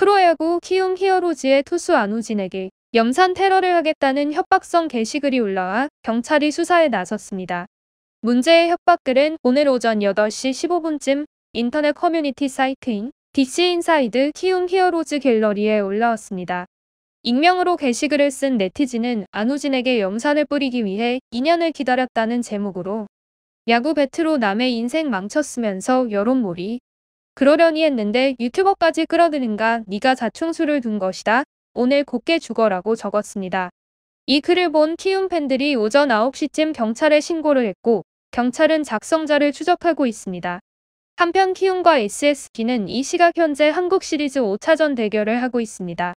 프로야구 키움 히어로즈의 투수 안우진에게 염산 테러를 하겠다는 협박성 게시글이 올라와 경찰이 수사에 나섰습니다. 문제의 협박글은 오늘 오전 8시 15분쯤 인터넷 커뮤니티 사이트인 DC인사이드 키움 히어로즈 갤러리에 올라왔습니다. 익명으로 게시글을 쓴 네티즌은 안우진에게 염산을 뿌리기 위해 2년을 기다렸다는 제목으로 야구 배트로 남의 인생 망쳤으면서 여론몰이 그러려니 했는데 유튜버까지 끌어들인가 네가 자충수를 둔 것이다. 오늘 곱게 죽어라고 적었습니다. 이 글을 본 키움 팬들이 오전 9시쯤 경찰에 신고를 했고 경찰은 작성자를 추적하고 있습니다. 한편 키움과 SSG는 이 시각 현재 한국 시리즈 5차전 대결을 하고 있습니다.